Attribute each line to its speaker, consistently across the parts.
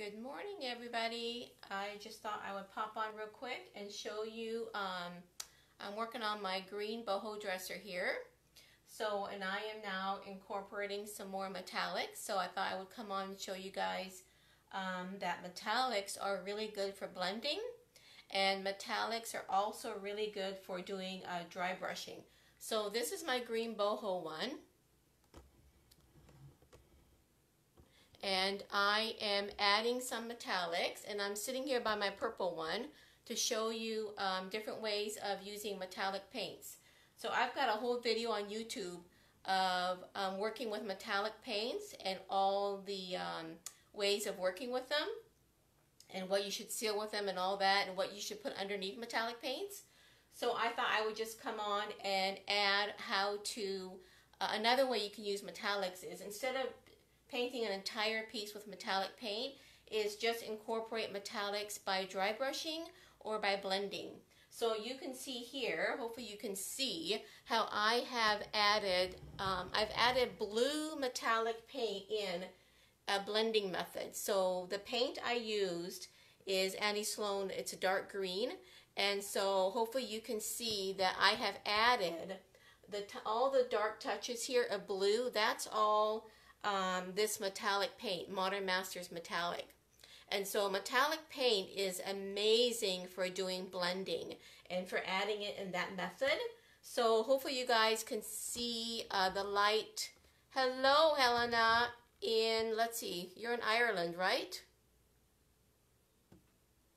Speaker 1: Good morning, everybody. I just thought I would pop on real quick and show you. Um, I'm working on my green boho dresser here. So, and I am now incorporating some more metallics. So I thought I would come on and show you guys um, that metallics are really good for blending. And metallics are also really good for doing uh, dry brushing. So this is my green boho one. And I am adding some metallics and I'm sitting here by my purple one to show you um, different ways of using metallic paints. So I've got a whole video on YouTube of um, working with metallic paints and all the um, ways of working with them and what you should seal with them and all that and what you should put underneath metallic paints. So I thought I would just come on and add how to, uh, another way you can use metallics is instead of painting an entire piece with metallic paint is just incorporate metallics by dry brushing or by blending. So you can see here, hopefully you can see how I have added, um, I've added blue metallic paint in a blending method. So the paint I used is Annie Sloan, it's a dark green. And so hopefully you can see that I have added the all the dark touches here of blue. That's all um, this metallic paint, Modern Masters Metallic. And so metallic paint is amazing for doing blending and for adding it in that method. So hopefully you guys can see uh, the light. Hello, Helena, in, let's see, you're in Ireland, right?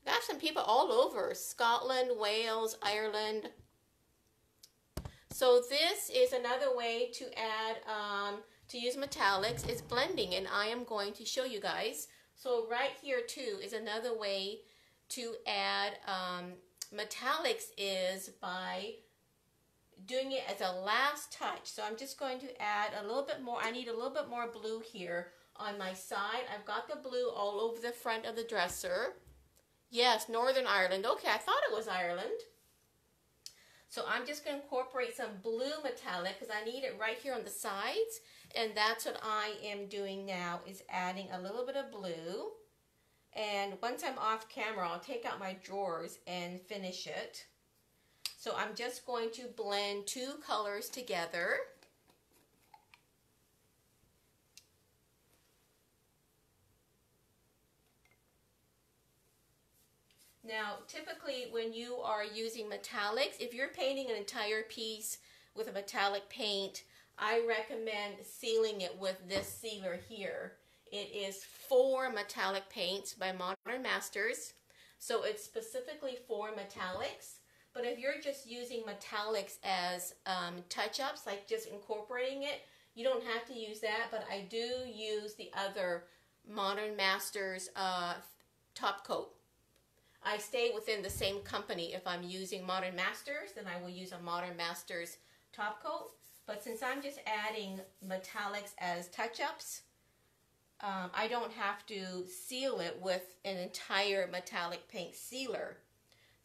Speaker 1: Got some people all over, Scotland, Wales, Ireland. So this is another way to add um, to use metallics is blending and I am going to show you guys. So right here too is another way to add um, metallics is by doing it as a last touch. So I'm just going to add a little bit more. I need a little bit more blue here on my side. I've got the blue all over the front of the dresser. Yes, Northern Ireland. Okay, I thought it was Ireland. So I'm just going to incorporate some blue metallic because I need it right here on the sides. And that's what I am doing now is adding a little bit of blue. And once I'm off camera, I'll take out my drawers and finish it. So I'm just going to blend two colors together. Now, typically when you are using metallics, if you're painting an entire piece with a metallic paint, I recommend sealing it with this sealer here. It is for metallic paints by Modern Masters. So it's specifically for metallics. But if you're just using metallics as um, touch-ups, like just incorporating it, you don't have to use that. But I do use the other Modern Masters uh, top coat. I stay within the same company. If I'm using Modern Masters, then I will use a Modern Masters top coat. But since I'm just adding metallics as touch-ups, um, I don't have to seal it with an entire metallic paint sealer.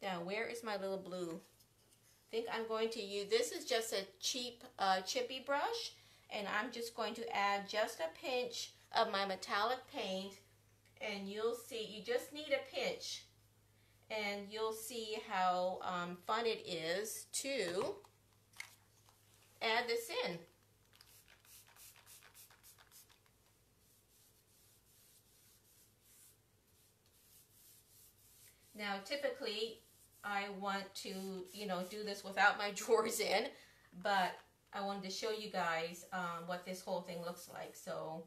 Speaker 1: Now, where is my little blue? I think I'm going to use, this is just a cheap uh, chippy brush, and I'm just going to add just a pinch of my metallic paint, and you'll see, you just need a pinch and you'll see how um, fun it is to add this in. Now typically I want to, you know, do this without my drawers in, but I wanted to show you guys um, what this whole thing looks like. So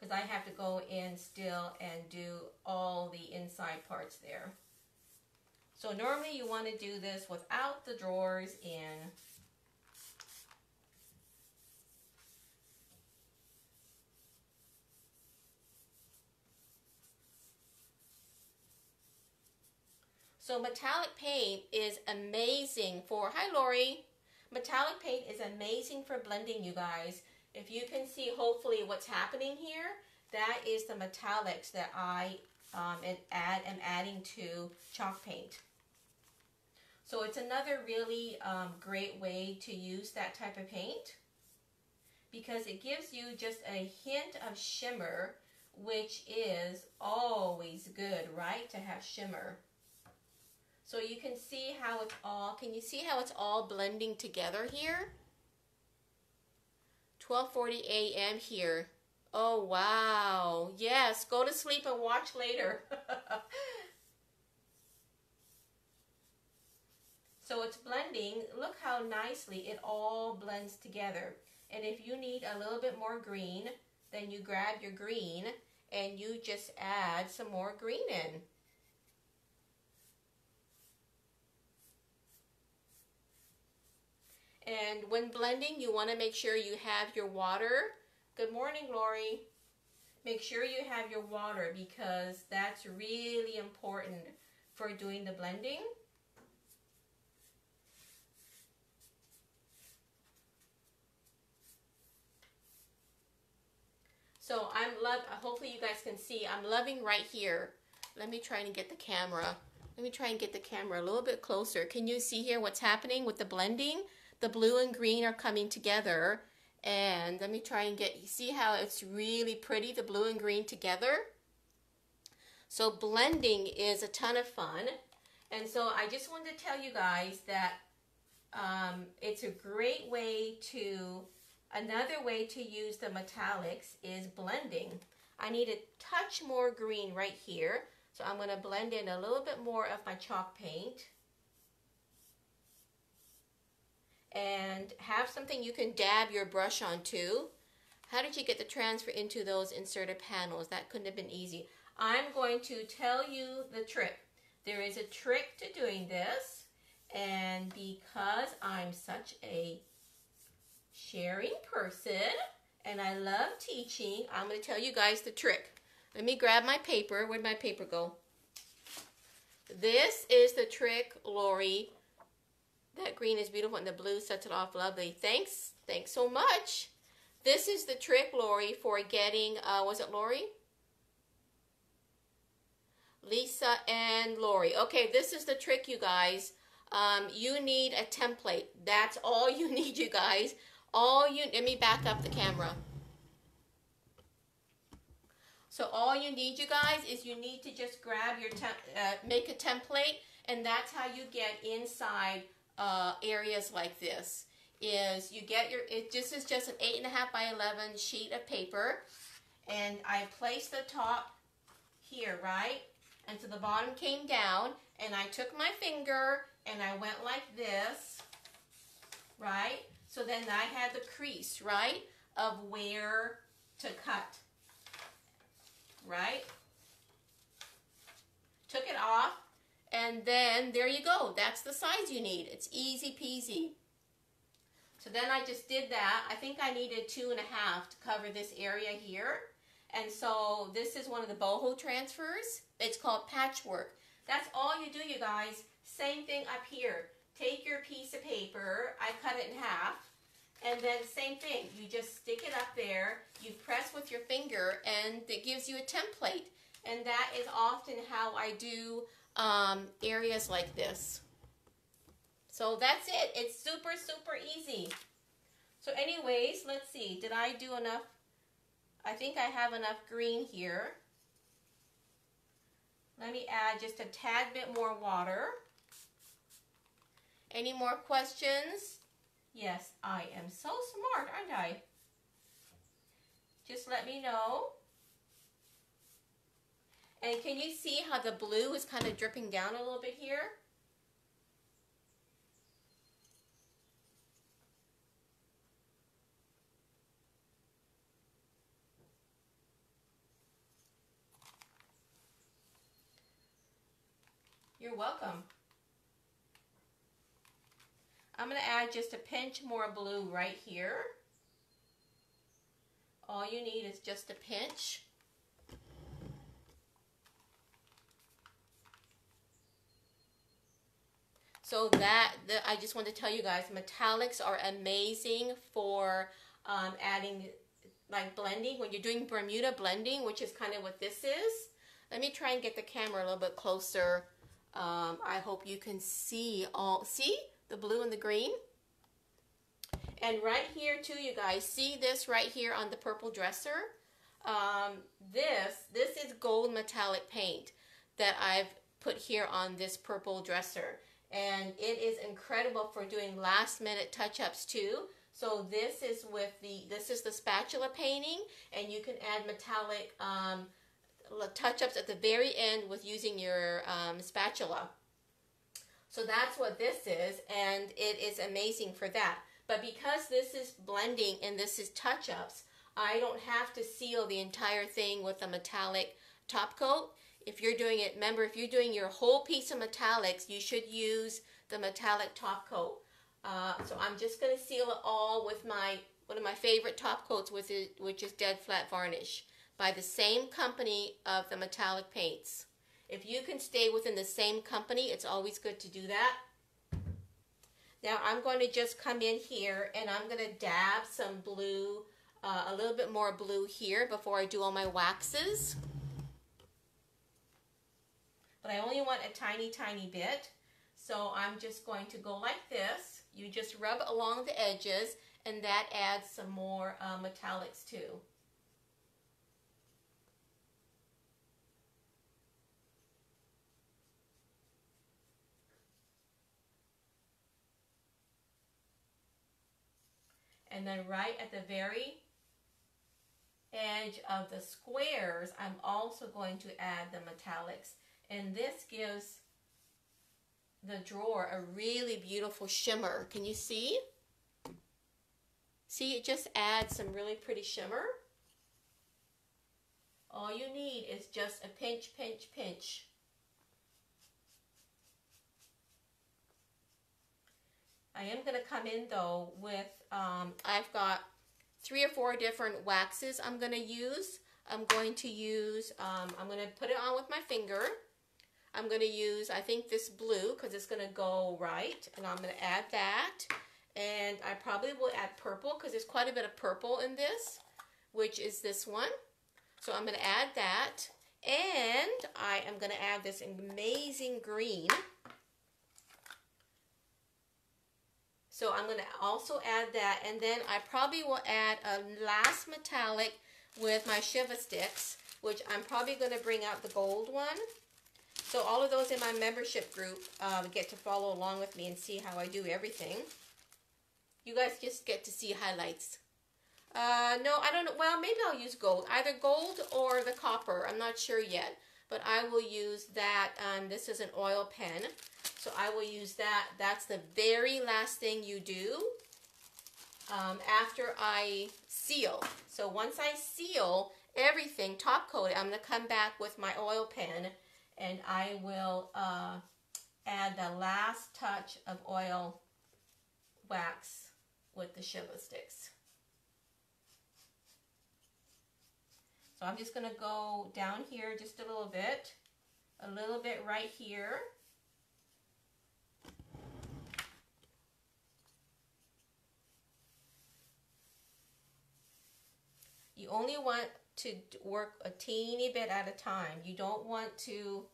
Speaker 1: because I have to go in still and do all the inside parts there. So normally you want to do this without the drawers in. So metallic paint is amazing for, hi Lori, metallic paint is amazing for blending you guys. If you can see hopefully what's happening here, that is the metallics that I um, and add, am adding to chalk paint. So it's another really um, great way to use that type of paint. because it gives you just a hint of shimmer, which is always good, right? To have shimmer. So you can see how it's all, can you see how it's all blending together here? 12.40 a.m. here. Oh, wow. Yes, go to sleep and watch later. so it's blending. Look how nicely it all blends together. And if you need a little bit more green, then you grab your green and you just add some more green in. And when blending, you want to make sure you have your water. Good morning, Lori. Make sure you have your water because that's really important for doing the blending. So I'm love. Hopefully you guys can see. I'm loving right here. Let me try and get the camera. Let me try and get the camera a little bit closer. Can you see here what's happening with the blending? The blue and green are coming together. And let me try and get, you see how it's really pretty, the blue and green together? So blending is a ton of fun. And so I just wanted to tell you guys that um, it's a great way to Another way to use the metallics is blending. I need a touch more green right here. So I'm going to blend in a little bit more of my chalk paint. And have something you can dab your brush onto. How did you get the transfer into those inserted panels? That couldn't have been easy. I'm going to tell you the trick. There is a trick to doing this. And because I'm such a sharing person and I love teaching, I'm going to tell you guys the trick. Let me grab my paper. Where'd my paper go? This is the trick, Lori. That green is beautiful and the blue sets it off lovely. Thanks. Thanks so much. This is the trick, Lori, for getting, uh, was it Lori? Lisa and Lori. Okay, this is the trick, you guys. Um, you need a template. That's all you need, you guys. All you, let me back up the camera. So all you need, you guys, is you need to just grab your, uh, make a template, and that's how you get inside uh, areas like this. Is you get your, it just is just an 8.5 by 11 sheet of paper, and I place the top here, right? And so the bottom came down, and I took my finger, and I went like this, right? So then I had the crease, right, of where to cut, right? Took it off, and then there you go. That's the size you need. It's easy peasy. So then I just did that. I think I needed two and a half to cover this area here. And so this is one of the boho transfers. It's called patchwork. That's all you do, you guys. Same thing up here take your piece of paper, I cut it in half, and then same thing, you just stick it up there, you press with your finger, and it gives you a template. And that is often how I do um, areas like this. So that's it. It's super, super easy. So anyways, let's see. Did I do enough? I think I have enough green here. Let me add just a tad bit more water. Any more questions? Yes, I am so smart, aren't I? Just let me know. And can you see how the blue is kind of dripping down a little bit here? You're welcome. I'm going to add just a pinch more blue right here. All you need is just a pinch. So that, the, I just want to tell you guys, metallics are amazing for um, adding, like blending, when you're doing Bermuda blending, which is kind of what this is. Let me try and get the camera a little bit closer. Um, I hope you can see all, see? The blue and the green. And right here too, you guys, see this right here on the purple dresser? Um, this, this is gold metallic paint that I've put here on this purple dresser. And it is incredible for doing last minute touch-ups too. So this is with the, this is the spatula painting and you can add metallic um, touch-ups at the very end with using your um, spatula. So that's what this is and it is amazing for that. But because this is blending and this is touch-ups, I don't have to seal the entire thing with a metallic top coat. If you're doing it, remember, if you're doing your whole piece of metallics, you should use the metallic top coat. Uh, so I'm just going to seal it all with my one of my favorite top coats, with it, which is Dead Flat Varnish, by the same company of the metallic paints. If you can stay within the same company, it's always good to do that. Now I'm going to just come in here and I'm going to dab some blue, uh, a little bit more blue here before I do all my waxes. But I only want a tiny, tiny bit. So I'm just going to go like this. You just rub along the edges and that adds some more uh, metallics too. And then right at the very edge of the squares, I'm also going to add the metallics. And this gives the drawer a really beautiful shimmer. Can you see? See, it just adds some really pretty shimmer. All you need is just a pinch, pinch, pinch. I am going to come in though with, um, I've got three or four different waxes I'm going to use. I'm going to use, um, I'm going to put it on with my finger. I'm going to use, I think this blue because it's going to go right. And I'm going to add that. And I probably will add purple because there's quite a bit of purple in this, which is this one. So I'm going to add that. And I am going to add this amazing green. So I'm going to also add that. And then I probably will add a last metallic with my Shiva sticks, which I'm probably going to bring out the gold one. So all of those in my membership group uh, get to follow along with me and see how I do everything. You guys just get to see highlights. Uh, no, I don't know. Well, maybe I'll use gold. Either gold or the copper. I'm not sure yet. But I will use that. Um, this is an oil pen. So I will use that. That's the very last thing you do um, after I seal. So once I seal everything, top coat it, I'm going to come back with my oil pen and I will uh, add the last touch of oil wax with the Shiva sticks. So I'm just going to go down here just a little bit, a little bit right here. Only want to work a teeny bit at a time. You don't want to,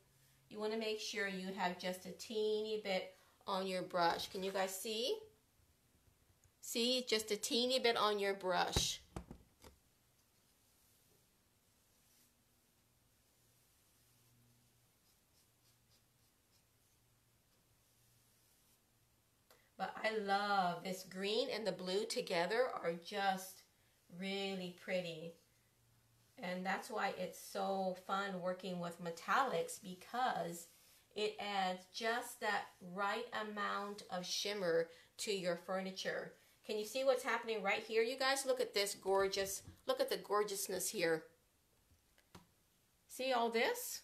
Speaker 1: you want to make sure you have just a teeny bit on your brush. Can you guys see? See, just a teeny bit on your brush. But I love this green and the blue together are just really pretty. And that's why it's so fun working with metallics because it adds just that right amount of shimmer to your furniture. Can you see what's happening right here, you guys? Look at this gorgeous, look at the gorgeousness here. See all this?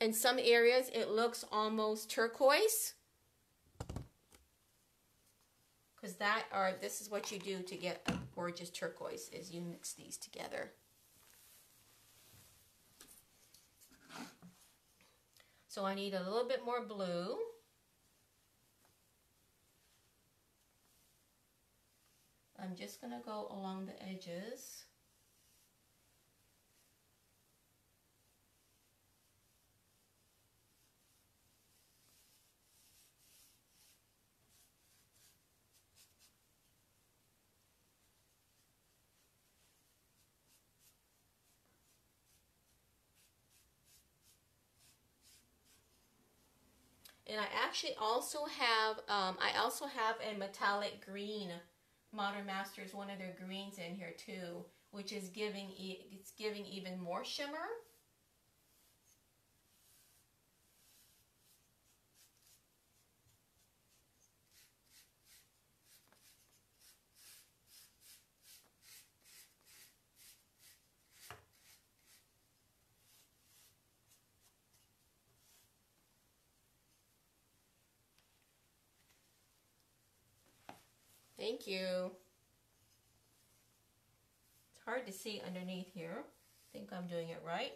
Speaker 1: In some areas, it looks almost turquoise. Because that are, this is what you do to get a gorgeous turquoise, as you mix these together. So I need a little bit more blue. I'm just going to go along the edges. And I actually also have, um, I also have a metallic green Modern Masters, one of their greens in here too, which is giving, it's giving even more shimmer. Thank you. It's hard to see underneath here. I think I'm doing it right.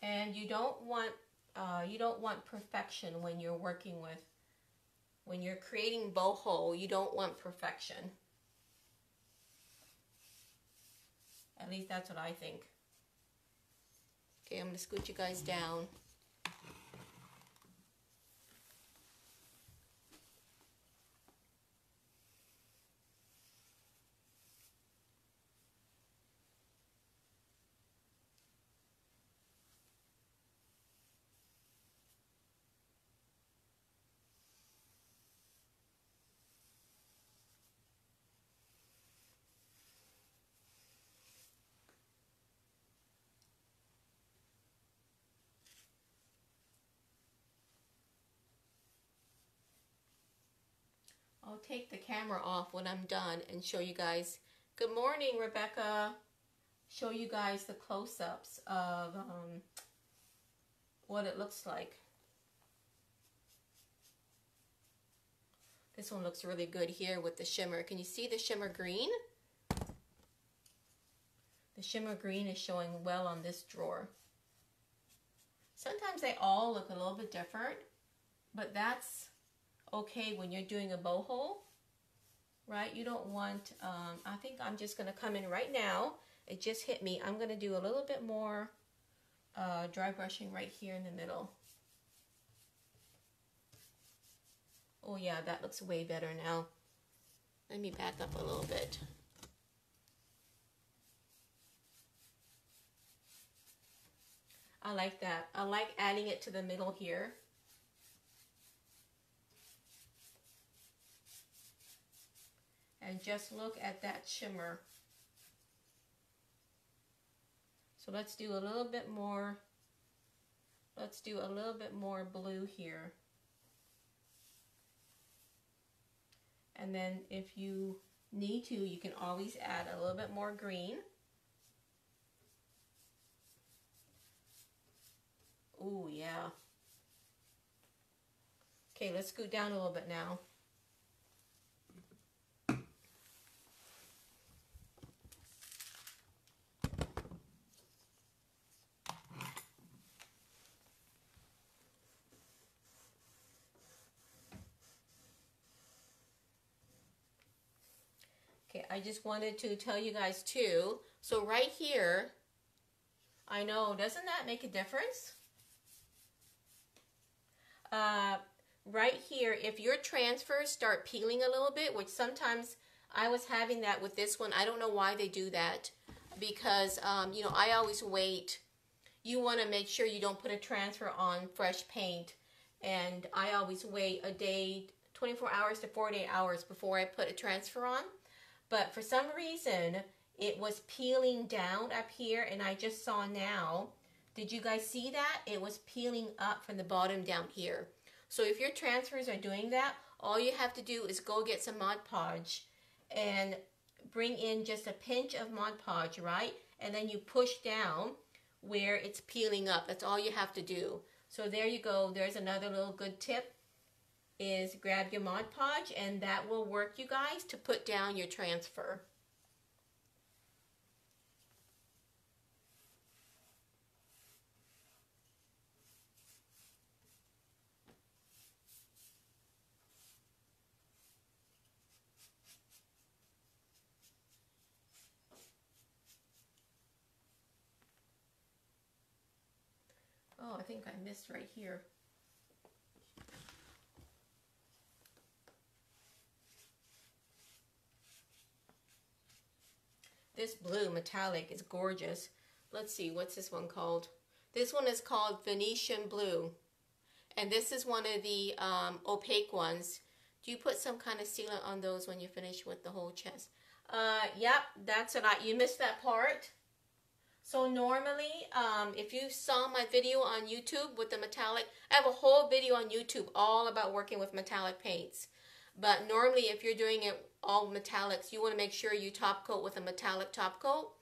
Speaker 1: And you don't want uh, you don't want perfection when you're working with when you're creating boho. You don't want perfection. At least that's what I think. Okay, I'm gonna scoot you guys down. I'll take the camera off when I'm done and show you guys. Good morning, Rebecca. Show you guys the close-ups of um, what it looks like. This one looks really good here with the shimmer. Can you see the shimmer green? The shimmer green is showing well on this drawer. Sometimes they all look a little bit different, but that's okay when you're doing a boho, right? You don't want, um, I think I'm just going to come in right now. It just hit me. I'm going to do a little bit more uh, dry brushing right here in the middle. Oh yeah, that looks way better now. Let me back up a little bit. I like that. I like adding it to the middle here. And just look at that shimmer. So let's do a little bit more, let's do a little bit more blue here. And then if you need to, you can always add a little bit more green. Oh yeah. Okay, let's scoot down a little bit now. Okay, I just wanted to tell you guys too. So right here, I know, doesn't that make a difference? Uh, right here, if your transfers start peeling a little bit, which sometimes I was having that with this one. I don't know why they do that because, um, you know, I always wait. You want to make sure you don't put a transfer on fresh paint. And I always wait a day, 24 hours to 48 hours before I put a transfer on. But for some reason, it was peeling down up here and I just saw now. Did you guys see that? It was peeling up from the bottom down here. So if your transfers are doing that, all you have to do is go get some Mod Podge and bring in just a pinch of Mod Podge, right? And then you push down where it's peeling up. That's all you have to do. So there you go. There's another little good tip is grab your Mod Podge and that will work you guys to put down your transfer. Oh, I think I missed right here. This blue metallic is gorgeous. Let's see, what's this one called? This one is called Venetian Blue. And this is one of the um, opaque ones. Do you put some kind of sealant on those when you finish with the whole chest? Uh, yep, that's what I, you missed that part. So normally, um, if you saw my video on YouTube with the metallic, I have a whole video on YouTube all about working with metallic paints. But normally if you're doing it all metallics, you want to make sure you top coat with a metallic top coat,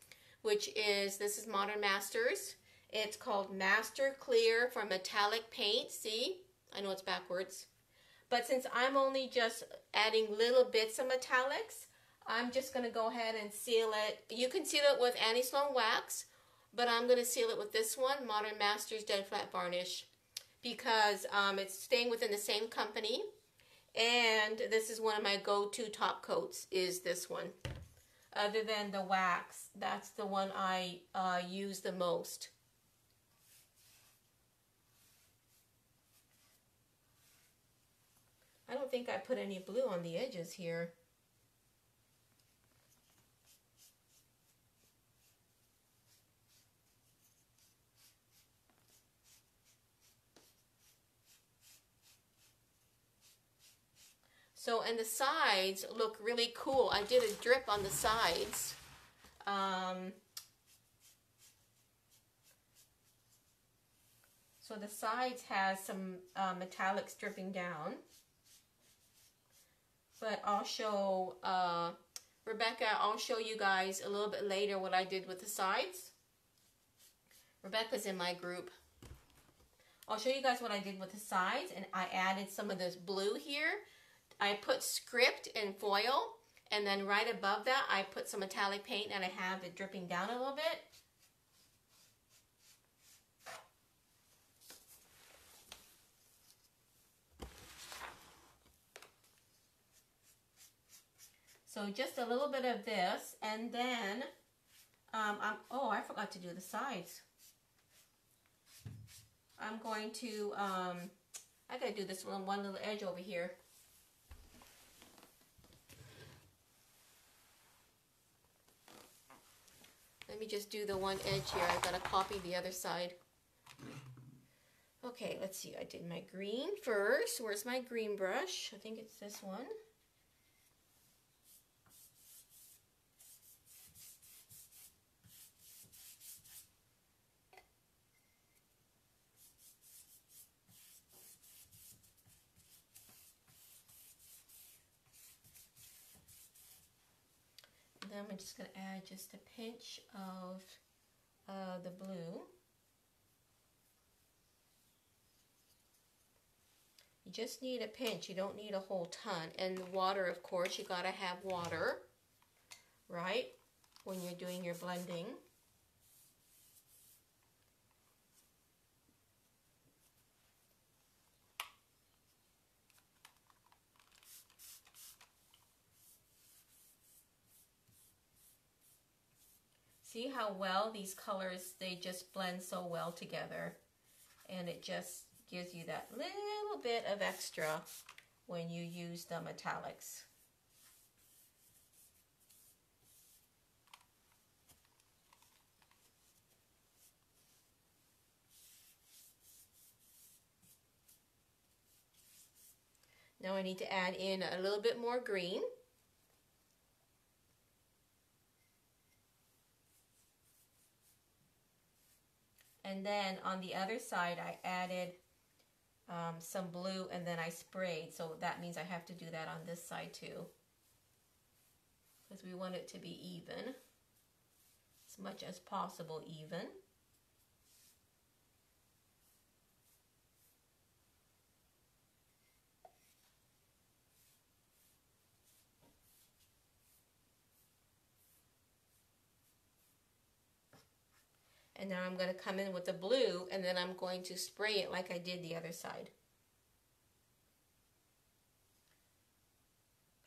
Speaker 1: which is, this is Modern Masters. It's called Master Clear for metallic paint. See, I know it's backwards. But since I'm only just adding little bits of metallics, I'm just going to go ahead and seal it. You can seal it with Annie Sloan Wax, but I'm going to seal it with this one, Modern Masters Dead Flat Varnish, because um, it's staying within the same company. And this is one of my go-to top coats, is this one. Other than the wax, that's the one I uh, use the most. I don't think I put any blue on the edges here. So, and the sides look really cool. I did a drip on the sides. Um, so the sides has some uh, metallics dripping down. But I'll show, uh, Rebecca, I'll show you guys a little bit later what I did with the sides. Rebecca's in my group. I'll show you guys what I did with the sides and I added some of this blue here I put script in foil and then right above that I put some metallic paint and I have it dripping down a little bit. So just a little bit of this and then, um, I'm, oh I forgot to do the sides. I'm going to, um, I gotta do this one, one little edge over here. Just do the one edge here. I've got to copy the other side. Okay, let's see. I did my green first. Where's my green brush? I think it's this one. then I'm just going to add just a pinch of uh, the blue. You just need a pinch. You don't need a whole ton. And water, of course, you got to have water, right, when you're doing your blending. See how well these colors, they just blend so well together. And it just gives you that little bit of extra when you use the metallics. Now I need to add in a little bit more green. And then on the other side, I added um, some blue and then I sprayed. So that means I have to do that on this side too. Because we want it to be even. As much as possible even. And now I'm going to come in with the blue and then I'm going to spray it like I did the other side.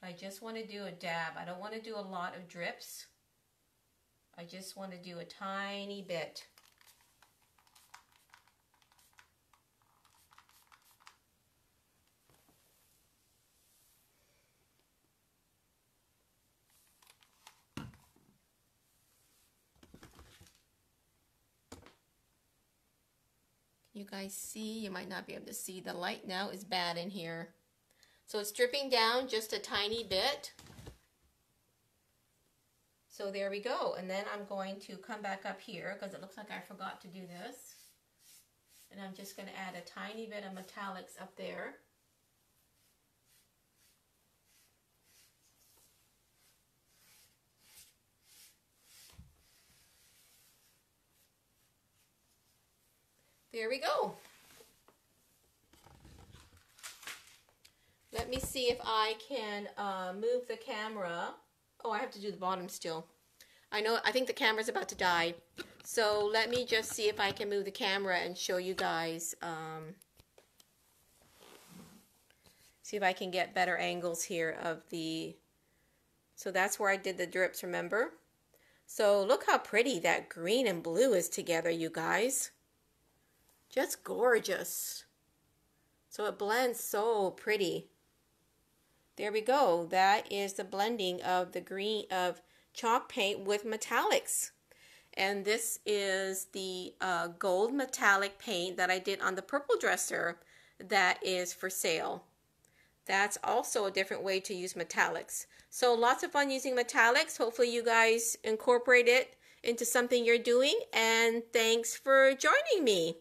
Speaker 1: I just want to do a dab. I don't want to do a lot of drips. I just want to do a tiny bit. You guys see? You might not be able to see. The light now is bad in here. So it's dripping down just a tiny bit. So there we go. And then I'm going to come back up here because it looks like I forgot to do this. And I'm just going to add a tiny bit of metallics up there. There we go. Let me see if I can uh, move the camera. Oh, I have to do the bottom still. I know, I think the camera's about to die. So let me just see if I can move the camera and show you guys. Um, see if I can get better angles here of the... So that's where I did the drips, remember? So look how pretty that green and blue is together, you guys. Just gorgeous. So it blends so pretty. There we go. That is the blending of the green of chalk paint with metallics. And this is the uh, gold metallic paint that I did on the purple dresser that is for sale. That's also a different way to use metallics. So lots of fun using metallics. Hopefully you guys incorporate it into something you're doing. And thanks for joining me.